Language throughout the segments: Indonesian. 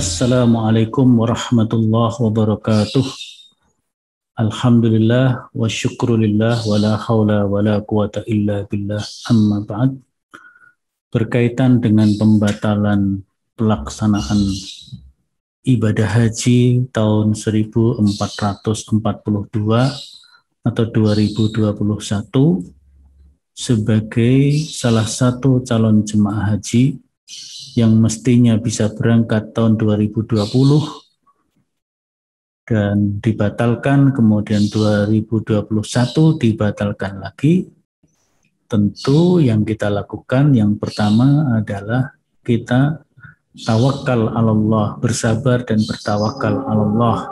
Assalamualaikum warahmatullahi wabarakatuh. Alhamdulillah wa syukrulillah wa la hawla wa la quwata illa billah amma ba'd. Berkaitan dengan pembatalan pelaksanaan ibadah haji tahun 1442 atau 2021 sebagai salah satu calon jemaah haji yang mestinya bisa berangkat tahun 2020 dan dibatalkan, kemudian 2021 dibatalkan lagi, tentu yang kita lakukan yang pertama adalah kita tawakal Allah, bersabar dan bertawakal Allah.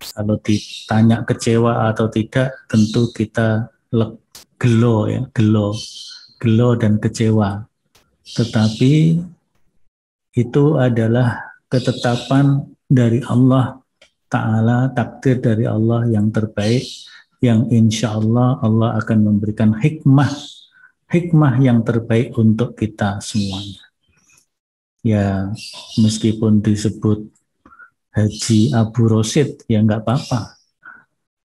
Kalau ditanya kecewa atau tidak, tentu kita gelo ya, gelo, gelo dan kecewa. Tetapi itu adalah ketetapan dari Allah Ta'ala, takdir dari Allah yang terbaik, yang insya Allah Allah akan memberikan hikmah, hikmah yang terbaik untuk kita semuanya. Ya, meskipun disebut Haji Abu Rosid, ya nggak apa-apa.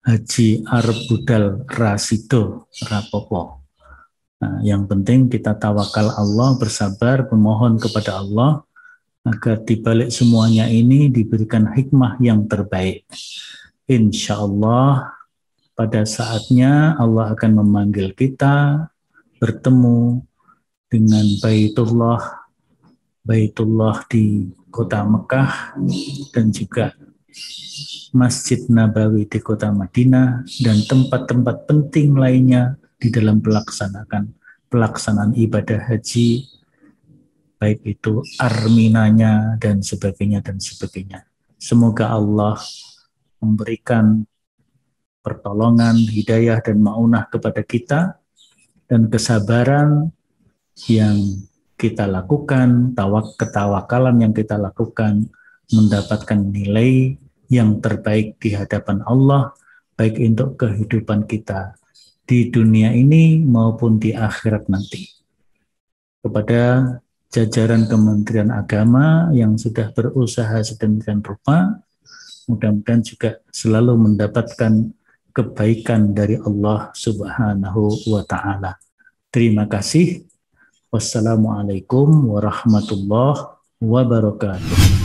Haji Arbudal Rasido Rapopo. Nah, yang penting kita tawakal Allah, bersabar, memohon kepada Allah agar di balik semuanya ini diberikan hikmah yang terbaik. Insya Allah pada saatnya Allah akan memanggil kita bertemu dengan Baitullah, Baitullah di kota Mekah dan juga Masjid Nabawi di kota Madinah dan tempat-tempat penting lainnya di dalam pelaksanaan pelaksanaan ibadah haji baik itu arminanya dan sebagainya dan sebagainya. Semoga Allah memberikan pertolongan, hidayah dan maunah kepada kita dan kesabaran yang kita lakukan, tawak ketawakalan yang kita lakukan mendapatkan nilai yang terbaik di hadapan Allah baik untuk kehidupan kita di dunia ini maupun di akhirat nanti. Kepada jajaran Kementerian Agama yang sudah berusaha sedemikian rupa, mudah-mudahan juga selalu mendapatkan kebaikan dari Allah Subhanahu wa taala. Terima kasih. Wassalamualaikum warahmatullahi wabarakatuh.